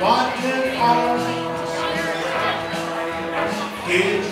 Bonded arms, kids,